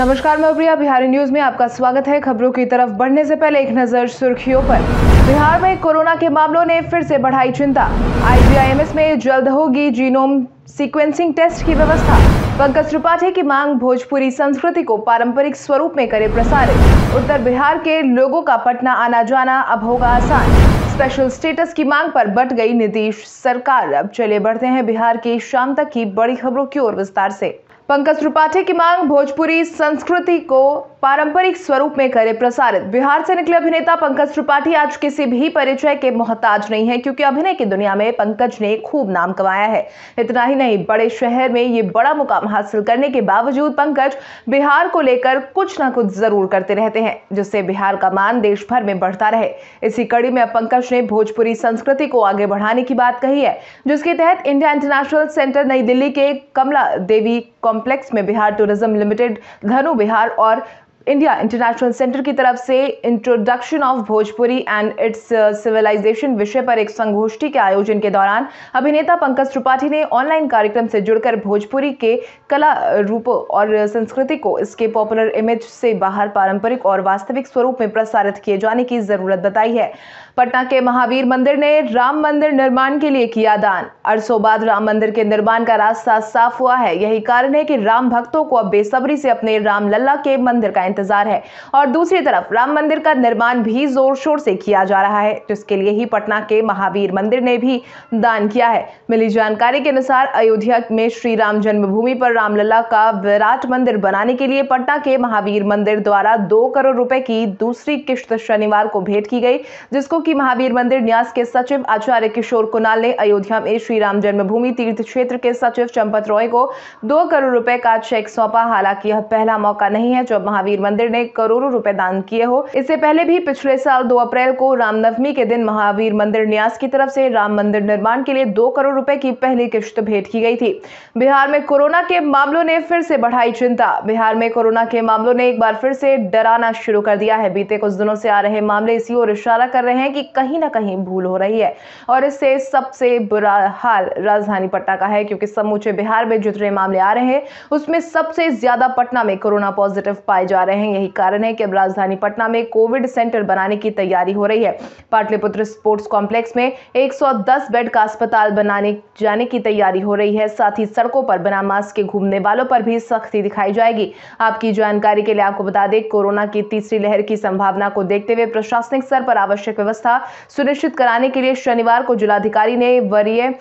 नमस्कार, मैं प्रिया। बिहारी न्यूज़ में आपका स्वागत है। खबरों की तरफ़ बढ़ने से पहले एक नज़र सुर्खियों पर। बिहार में कोरोना के मामलों ने फिर से बढ़ाई चिंता। आईजीआईएमएस में जल्द होगी जीनोम सीक्वेंसिंग टेस्ट की व्यवस्था। पंकज त्रिपाठी की मांग भोजपुरी संस्कृति को पारंपरिक स्वरूप में करे प्रसारित। उत्तर बिहार के लोगों का पटना आना जाना अब होगा आसान। स्पेशल स्टेटस की मांग पर बट गई नीतीश सरकार। अब चले बढ़ते हैं बिहार की शाम तक की बड़ी खबरों की ओर विस्तार से। पंकज त्रिपाठी की मांग भोजपुरी संस्कृति को पारंपरिक स्वरूप में करे प्रसारित बिहार से निकले अभिनेता पंकज त्रिपाठी आज किसी भी परिचय के मोहताज नहीं है, क्योंकि अभिनय की दुनिया में पंकज ने खूब नाम कमाया है। इतना ही नहीं, बड़े शहर में ये बड़ा मुकाम हासिल करने के बावजूद पंकज बिहार को लेकर कुछ ना कुछ ज़रूर करते रहते हैं, जिससे बिहार का मान देश भर में बढ़ता रहे। इसी कड़ी में अब पंकज ने भोजपुरी संस्कृति को आगे बढ़ाने की बात कही है, जिसके तहत इंडिया इंटरनेशनल सेंटर नई दिल्ली के कमला देवी कॉम्प्लेक्स में बिहार टूरिज़्म लिमिटेड, धनु बिहार और इंडिया इंटरनेशनल सेंटर की तरफ़ से introduction of Bhojpuri and its civilisation विषय पर एक संगोष्ठी के आयोजन के दौरान अभिनेता पंकज त्रिपाठी ने ऑनलाइन कार्यक्रम से जुड़कर भोजपुरी के कला रूपों और संस्कृति को इसके पॉपुलर इमेज से बाहर पारंपरिक और वास्तविक स्वरूप में प्रसारित किए जाने की ज़रूरत बताई है। पटना के महावीर मंदिर ने राम मंदिर निर्माण के लिए किया दान। अरसों बाद राम मंदिर के निर्माण का रास्ता साफ़ हुआ है। यही कारण है कि राम भक्तों को अब बेसब्री से अपने राम लल्ला के मंदिर का इंतज़ार है। और दूसरी तरफ़, राम मंदिर का निर्माण भी ज़ोर शोर से किया जा रहा है, जिसके लिए ही पटना के महावीर मंदिर ने भी दान किया है। मिली जानकारी के अनुसार, अयोध्या में श्री राम जन्मभूमि पर रामलला का विराट मंदिर बनाने के लिए पटना के महावीर मंदिर द्वारा दो करोड़ रुपए की दूसरी किश्त शनिवार को भेंट की गई, जिसको की महावीर मंदिर न्यास के सचिव आचार्य किशोर कुणाल ने अयोध्या में श्री राम जन्मभूमि तीर्थ क्षेत्र के सचिव चंपत रॉय को दो करोड़ रुपए का चेक सौंपा। हालाँकि यह पहला मौका नहीं है जब महावीर मंदिर ने करोड़ों रुपए दान किए हो। इससे पहले भी पिछले साल दो अप्रैल को रामनवमी के दिन महावीर मंदिर न्यास की तरफ़ से राम मंदिर निर्माण के लिए दो करोड़ रुपए की पहली किश्त भेंट की गई थी। बिहार में कोरोना के मामलों ने फिर से बढ़ाई चिंता। बिहार में कोरोना के मामलों ने एक बार फिर से डराना शुरू कर दिया है। बीते कुछ दिनों से आ रहे मामले इसी ओर इशारा कर रहे हैं कि कहीं ना कहीं भूल हो रही है। और इससे सबसे बुरा हाल राजधानी पटना का है, क्योंकि समूचे बिहार में जितने मामले आ रहे हैं, उसमें सबसे ज़्यादा पटना में कोरोना पॉजिटिव पाए जा रहे हैं। यही कारण है कि अब राजधानी पटना में कोविड सेंटर बनाने की तैयारी हो रही है। पाटलिपुत्र स्पोर्ट्स कॉम्प्लेक्स में 110 बेड का अस्पताल बनाने, जाने की तैयारी हो रही है। साथ ही सड़कों पर बिना मास्क के घूमने वालों पर भी सख्ती दिखाई जाएगी। आपकी जानकारी के लिए आपको बता दें, कोरोना की तीसरी लहर की संभावना को देखते हुए प्रशासनिक स्तर पर आवश्यक व्यवस्था सुनिश्चित कराने के लिए शनिवार को जिलाधिकारी ने वरीय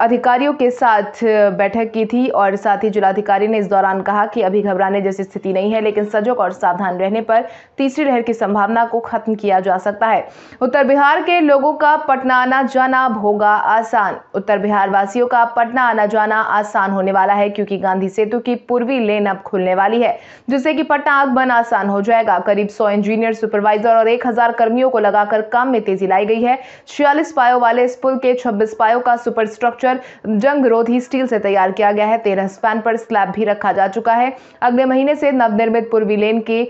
अधिकारियों के साथ बैठक की थी और साथ ही जिलाधिकारी ने इस दौरान कहा कि अभी घबराने जैसी स्थिति नहीं है, लेकिन सजग और सावधान रहने पर तीसरी लहर की संभावना को खत्म किया जा सकता है। उत्तर बिहार के लोगों का पटना आना जाना होगा आसान। उत्तर बिहार वासियों का पटना आना जाना आसान होने वाला है, क्योंकि गांधी सेतु की पूर्वी लेन अब खुलने वाली है, जिससे कि पटना आगमन आसान हो जाएगा। करीब सौ इंजीनियर, सुपरवाइजर और एक हज़ार कर्मियों को लगाकर काम में तेज़ी लाई गई है। छियालीस पायों वाले इस पुल के छब्बीस पायों का सुपर स्ट्रक्चर स्ट्रक्चर जंग रोधी स्टील से तैयार किया गया है। तेरह स्पैन पर स्लैब भी रखा जा चुका है। अगले महीने से नवनिर्मित पूर्वी लेन के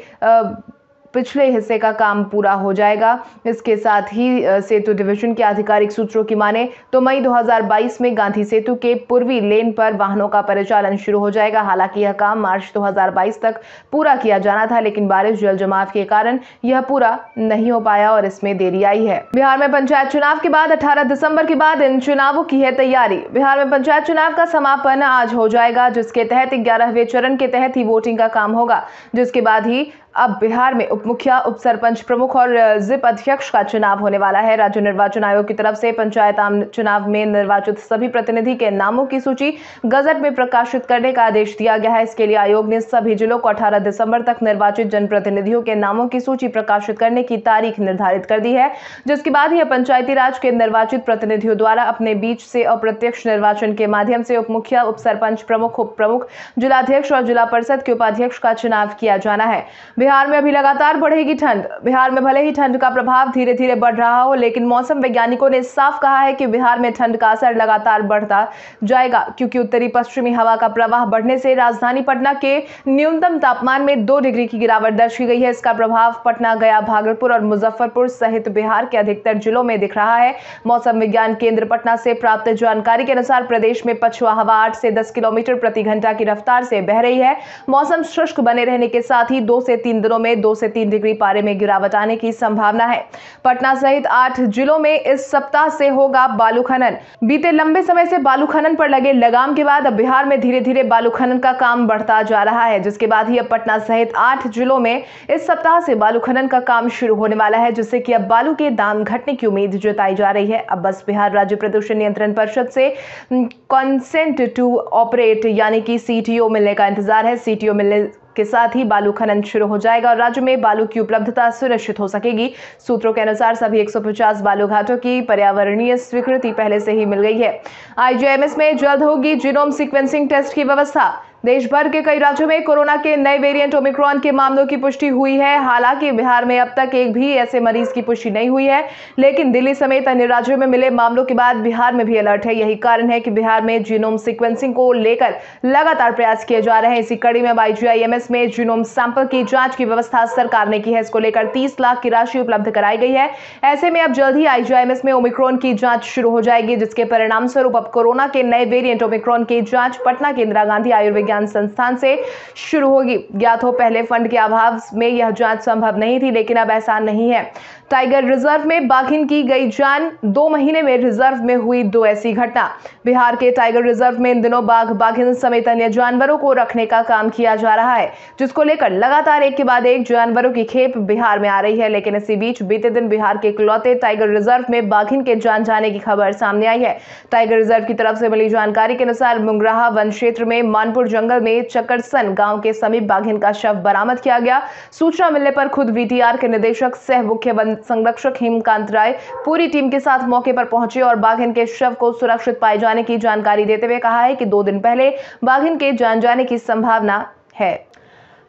पिछले हिस्से का काम पूरा हो जाएगा। इसके साथ ही सेतु डिवीज़न के आधिकारिक सूत्रों की माने तो मई 2022 में गांधी सेतु के पूर्वी लेन पर वाहनों का परिचालन शुरू हो जाएगा। हालाँकि यह काम मार्च 2022 तक पूरा किया जाना था, लेकिन बारिश, जल जमाव के कारण यह पूरा नहीं हो पाया और इसमें देरी आई है। बिहार में पंचायत चुनाव के बाद अठारह दिसंबर के बाद इन चुनावों की है तैयारी। बिहार में पंचायत चुनाव का समापन आज हो जाएगा, जिसके तहत ग्यारहवें चरण के तहत ही वोटिंग का काम होगा, जिसके बाद ही अब बिहार में उप मुखिया, उप सरपंच प्रमुख और जिप अध्यक्ष का चुनाव होने वाला है। राज्य निर्वाचन आयोग की तरफ़ से पंचायत आम चुनाव में निर्वाचित सभी प्रतिनिधि के नामों की सूची गजट में प्रकाशित करने का आदेश दिया गया है। इसके लिए आयोग ने सभी जिलों को 18 दिसंबर तक निर्वाचित जनप्रतिनिधियों के नामों की सूची प्रकाशित करने की तारीख निर्धारित कर दी है। जिसके बाद यह पंचायती राज के निर्वाचित प्रतिनिधियों द्वारा अपने बीच से अप्रत्यक्ष निर्वाचन के माध्यम से उप मुखिया, उप सरपंच प्रमुख, उप प्रमुख, जिलाध्यक्ष और जिला परिषद के उपाध्यक्ष का चुनाव किया जाना है। बिहार में अभी लगातार बढ़ेगी ठंड। बिहार में भले ही ठंड का प्रभाव धीरे धीरे बढ़ रहा हो, लेकिन मौसम वैज्ञानिकों ने साफ़ कहा है कि बिहार में ठंड का असर लगातार बढ़ता जाएगा, क्योंकि उत्तरी पश्चिमी हवा का प्रवाह बढ़ने से राजधानी पटना के न्यूनतम तापमान में दो डिग्री की गिरावट दर्ज की गई है। इसका प्रभाव पटना गया, भागलपुर और मुजफ्फरपुर सहित बिहार के अधिकतर जिलों में दिख रहा है। मौसम विज्ञान केंद्र पटना से प्राप्त जानकारी के अनुसार प्रदेश में पछुआ हवा आठ से दस किलोमीटर प्रति घंटा की रफ्तार से बह रही है। मौसम शुष्क बने रहने के साथ ही दो से तीन दिनों में दो से तीन डिग्री पारे में गिरावट आने की संभावना है। पटना सहित आठ जिलों में इस सप्ताह से होगा बालू खनन। बीते लंबे समय से बालू खनन पर लगे लगाम के बाद अब बिहार में धीरे धीरे बालू खनन का काम बढ़ता जा रहा है, जिसके बाद ही अब पटना सहित आठ जिलों में इस सप्ताह से बालू खनन का काम शुरू होने वाला है, जिससे कि अब बालू के दाम घटने की उम्मीद जताई जा रही है। अब बस बिहार राज्य प्रदूषण नियंत्रण परिषद से कॉन्सेंट टू ऑपरेट यानी कि सीटीओ मिलने का इंतज़ार है। सीटीओ मिलने के साथ ही बालू खनन शुरू हो जाएगा और राज्य में बालू की उपलब्धता सुनिश्चित हो सकेगी। सूत्रों के अनुसार सभी 150 बालू घाटों की पर्यावरणीय स्वीकृति पहले से ही मिल गई है। आईजीएमएस में जल्द होगी जीनोम सिक्वेंसिंग टेस्ट की व्यवस्था। देश भर के कई राज्यों में कोरोना के नए वेरिएंट ओमिक्रॉन के मामलों की पुष्टि हुई है। हालाँकि बिहार में अब तक एक भी ऐसे मरीज़ की पुष्टि नहीं हुई है, लेकिन दिल्ली समेत अन्य राज्यों में मिले मामलों के बाद बिहार में भी अलर्ट है। यही कारण है कि बिहार में जीनोम सिक्वेंसिंग को लेकर लगातार प्रयास किए जा रहे हैं। इसी कड़ी में आईजीआईएमएस में जीनोम सैंपल की जाँच की व्यवस्था सरकार ने की है। इसको लेकर तीस लाख की राशि उपलब्ध कराई गई है। ऐसे में अब जल्द ही आईजीआईएमएस में ओमिक्रॉन की जाँच शुरू हो जाएगी, जिसके परिणाम स्वरूप अब कोरोना के नए वेरियंट ओमिक्रॉन की जाँच पटना के इंदिरा गांधी आयुर्विज्ञान विज्ञान संस्थान से शुरू होगी। ज्ञात हो, पहले फंड के अभाव में यह जाँच संभव नहीं थी, लेकिन अब ऐसा नहीं है। टाइगर रिज़र्व में बाघिन की गई जान। दो महीने में रिज़र्व में हुई दो ऐसी घटना। बिहार के टाइगर रिज़र्व में इन दिनों बाघ, बाघिन समेत अन्य जानवरों को रखने का काम किया जा रहा है, जिसको लेकर लगातार एक के बाद एक जानवरों की खेप बिहार में आ रही है। लेकिन इसी बीच बीते दिन बिहार के इकलौते टाइगर रिज़र्व में बाघिन के जान जाने की खबर सामने आई है। टाइगर रिज़र्व की तरफ़ से मिली जानकारी के अनुसार मुंगराहा वन क्षेत्र में मानपुर जंगल में चकरसन गाँव के समीप बाघिन का शव बरामद किया गया। सूचना मिलने पर खुद वीटीआर के निदेशक सह मुख्य संरक्षक हेमकांत राय पूरी टीम के साथ मौके पर पहुँचे और बाघिन के शव को सुरक्षित पाए जाने की जानकारी देते हुए कहा है कि दो दिन पहले बाघिन के जान जाने की संभावना है।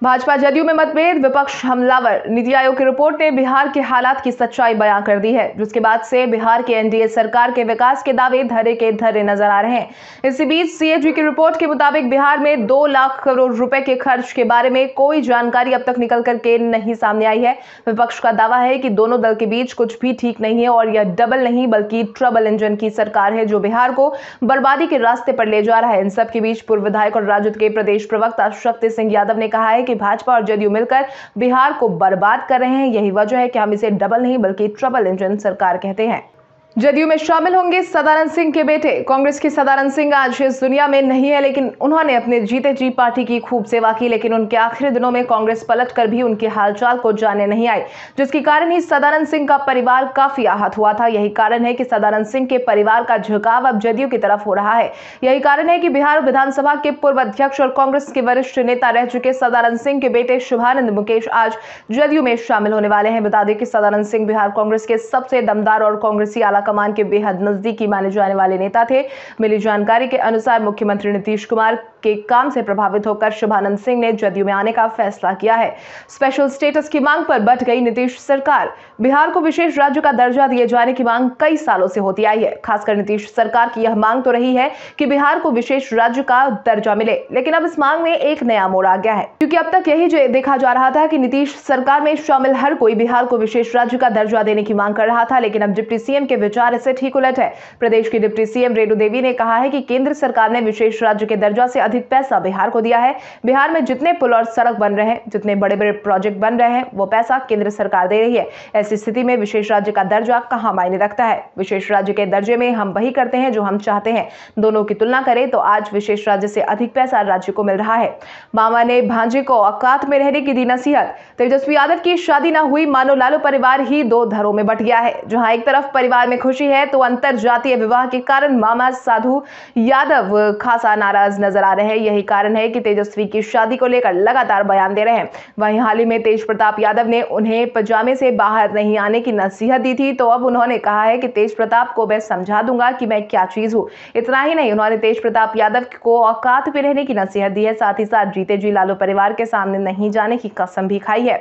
भाजपा जदयू में मतभेद, विपक्ष हमलावर। नीति आयोग की रिपोर्ट ने बिहार के हालात की सच्चाई बयां कर दी है। जिसके बाद से बिहार के एनडीए सरकार के विकास के दावे धरे के धरे नज़र आ रहे हैं। इसी बीच सीएजी की रिपोर्ट के मुताबिक बिहार में दो लाख करोड़ रुपए के खर्च के बारे में कोई जानकारी अब तक निकल करके नहीं सामने आई है। विपक्ष का दावा है कि दोनों दल के बीच कुछ भी ठीक नहीं है और यह डबल नहीं, बल्कि ट्रबल इंजन की सरकार है जो बिहार को बर्बादी के रास्ते पर ले जा रहा है। इन सब के बीच पूर्व विधायक और राजद के प्रदेश प्रवक्ता शक्ति सिंह यादव ने कहा है कि भाजपा और जदयू मिलकर बिहार को बर्बाद कर रहे हैं। यही वजह है कि हम इसे डबल नहीं, बल्कि ट्रबल इंजन सरकार कहते हैं। जदयू में शामिल होंगे सदानंद सिंह के बेटे। कांग्रेस के सदानंद सिंह आज इस दुनिया में नहीं है, लेकिन उन्होंने अपने जीते जी पार्टी की खूब सेवा की, लेकिन उनके आखिरी दिनों में कांग्रेस पलट कर भी उनके हालचाल को जाने नहीं आई, जिसके कारण ही सदानंद सिंह का परिवार काफ़ी आहत हुआ था। यही कारण है कि सदानंद सिंह के परिवार का झुकाव अब जदयू की तरफ़ हो रहा है। यही कारण है कि बिहार विधानसभा के पूर्व अध्यक्ष और कांग्रेस के वरिष्ठ नेता रह चुके सदानंद सिंह के बेटे शुभानंद मुकेश आज जदयू में शामिल होने वाले हैं। बता दें कि सदानंद सिंह बिहार कांग्रेस के सबसे दमदार और कांग्रेसी आला कमान के बेहद नजदीकी माने जाने वाले नेता थे। मिली जानकारी के अनुसार मुख्यमंत्री नीतीश कुमार के काम से प्रभावित होकर शुभानंद सिंह ने जदयू में आने का फैसला किया है। स्पेशल स्टेटस की मांग पर बट गई नीतीश सरकार। बिहार को विशेष राज्य का दर्जा दिए जाने की मांग कई सालों से होती आई है। खासकर नीतीश सरकार की यह मांग तो रही है कि बिहार को विशेष राज्य का दर्जा मिले, लेकिन अब इस मांग में एक नया मोड़ आ गया है। क्योंकि अब तक यही देखा जा रहा था कि नीतीश सरकार में शामिल हर कोई बिहार को विशेष राज्य का दर्जा देने की मांग कर रहा था, लेकिन अब डिप्टी सीएम के विचार इसे ठीक उलट है। प्रदेश की डिप्टी सीएम रेणु देवी ने कहा है कि केंद्र सरकार ने विशेष राज्य के दर्जा से अधिक पैसा बिहार को दिया है। बिहार में जितने पुल और सड़क बन रहे हैं, जितने बड़े बड़े प्रोजेक्ट बन रहे हैं, वो पैसा केंद्र सरकार दे रही है। ऐसी स्थिति में विशेष राज्य का दर्जा कहाँ मायने रखता है? विशेष राज्य के दर्जे में हम वही करते हैं जो हम चाहते हैं। दोनों की तुलना करें तो आज विशेष राज्य से अधिक पैसा राज्य को मिल रहा है। मामा ने भांजे को औकात में रहने की दी नसीहत। तेजस्वी यादव की शादी न हुई, मानो लालू परिवार ही दो धरों में बट गया है, जहाँ एक तरफ़ परिवार में खुशी है तो अंतर जातीय विवाह के कारण मामा साधु यादव खासा नाराज़ नज़र आ रहे हैं। यही कारण है कि तेजस्वी की शादी को लेकर लगातार बयान दे रहे हैं। वहीं हाल ही में तेज प्रताप यादव ने उन्हें पजामे से बाहर नहीं आने की नसीहत दी थी तो अब उन्होंने कहा है कि तेज प्रताप को मैं समझा दूँगा कि मैं क्या चीज़ हूँ। इतना ही नहीं, उन्होंने तेज प्रताप यादव को औकात पे रहने की नसीहत दी है, साथ ही साथ जीते जी लालू परिवार के सामने नहीं जाने की कसम भी खाई है।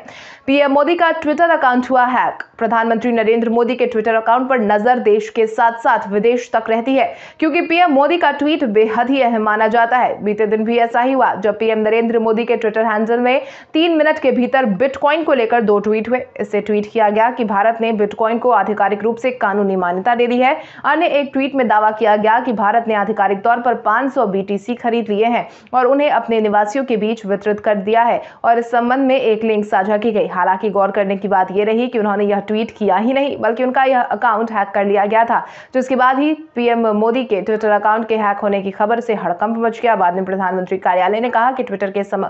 पीएम मोदी का ट्विटर अकाउंट हुआ हैक प्रधानमंत्री नरेंद्र मोदी के ट्विटर अकाउंट पर नज़र देश के साथ साथ विदेश तक रहती है। क्योंकि पीएम मोदी का ट्वीट बेहद ही अहम माना जाता है। बीते दिन भी ऐसा ही हुआ, जब पीएम नरेंद्र मोदी के ट्विटर हैंडल में तीन मिनट के भीतर बिटकॉइन को लेकर दो ट्वीट हुए। इससे ट्वीट किया गया कि भारत ने बिटकॉइन को आधिकारिक रूप से कानूनी मान्यता दे दी है। अन्य एक ट्वीट में दावा किया गया कि भारत ने आधिकारिक तौर पर 500 बीटीसी खरीद लिए हैं और उन्हें अपने निवासियों के बीच वितरित कर दिया है और इस संबंध में एक लिंक साझा की गई। हालाँकि गौर करने की बात यह रही कि उन्होंने यह ट्वीट किया ही नहीं, बल्कि उनका यह अकाउंट हैक कर लिया गया था। जिसके बाद ही पीएम मोदी के ट्विटर अकाउंट के हैक होने की खबर से हड़कंप मच गया। बाद में प्रधानमंत्री कार्यालय ने कहा कि ट्विटर के सम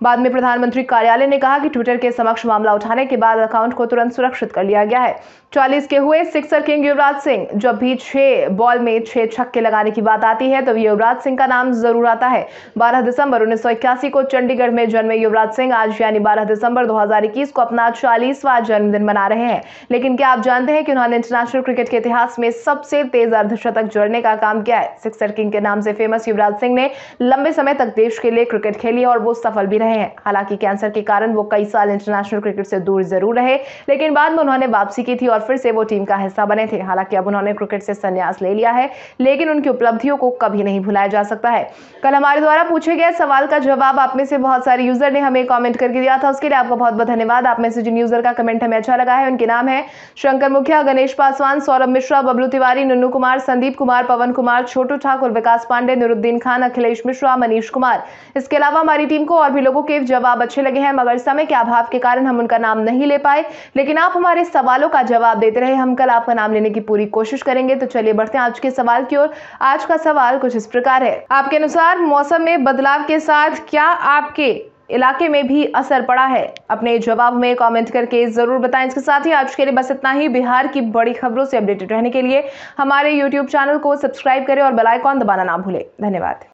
बाद में प्रधानमंत्री कार्यालय ने कहा कि ट्विटर के समक्ष मामला उठाने के बाद अकाउंट को तुरंत सुरक्षित कर लिया गया है। चालीस के हुए सिक्सर किंग युवराज सिंह, जब भी छह बॉल में छह छक्के लगाने की बात आती है तो युवराज सिंह का नाम ज़रूर आता है। 12 दिसंबर उन्नीस सौ इक्यासी को चंडीगढ़ में जन्मे युवराज सिंह आज यानी 12 दिसंबर 2021 को अपना चालीसवां जन्मदिन मना रहे हैं। लेकिन क्या आप जानते हैं कि उन्होंने इंटरनेशनल क्रिकेट के इतिहास में सबसे तेज अर्धशतक जोड़ने का काम किया है? सिक्सर किंग के नाम से फ़ेमस युवराज सिंह ने लंबे समय तक देश के लिए क्रिकेट खेली और वो सफल भी रहे। हैं। हालाँकि कैंसर के कारण वो कई साल इंटरनेशनल क्रिकेट से दूर ज़रूर रहे, लेकिन बाद में उन्होंने वापसी की थी और फिर से वो टीम का हिस्सा बने थे। हालाँकि अब उन्होंने क्रिकेट से संन्यास ले लिया है, लेकिन उनकी उपलब्धियों को कभी नहीं भुलाया जा सकता है। कल हमारे द्वारा पूछे गए सवाल का जवाब आप में से बहुत सारे यूज़र ने हमें कॉमेंट करके दिया था। उसके लिए आपका बहुत बहुत धन्यवाद। आप में से जिन यूज़र का कमेंट हमें अच्छा लगा है, उनके नाम है शंकर मुखिया, गणेश पासवान, सौरभ मिश्रा, बबलू तिवारी, नुन्नू कुमार, संदीप कुमार, पवन कुमार, छोटू ठाकुर, विकास पांडे, नुरुद्दीन खान, अखिलेश मिश्रा, मनीष कुमार। इसके अलावा हमारी टीम को और भी लोगों के जवाब अच्छे लगे हैं, मगर समय के अभाव के कारण हम उनका नाम नहीं ले पाए। लेकिन आप हमारे सवालों का जवाब देते रहे। हम कल आपका नाम लेने की पूरी कोशिश करेंगे। तो चलिए बढ़ते हैं आज के सवाल की ओर। आज का सवाल कुछ इस प्रकार है। आपके अनुसार मौसम में बदलाव के साथ क्या आपके इलाके में भी असर पड़ा है? अपने जवाब में कमेंट करके ज़रूर बताएँ। इसके साथ ही आज के लिए बस इतना ही। बिहार की बड़ी खबरों से अपडेटेड रहने के लिए हमारे यूट्यूब चैनल को सब्सक्राइब करें और बेल आइकॉन दबाना ना भूलें। धन्यवाद।